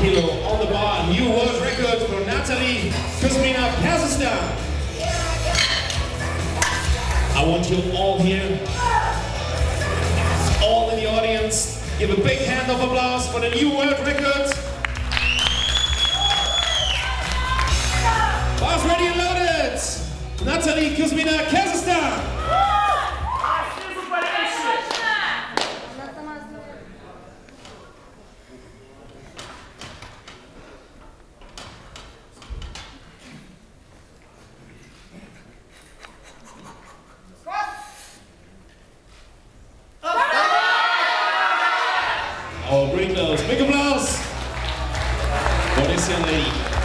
kilo on the bar. New world record for Natalie Kuzmina, Kazakhstan. I want you all here, all in the audience, give a big hand of applause for the new world record. Bars ready and loaded. Natalie Kuzmina. or green bells. Big applause for this young lady.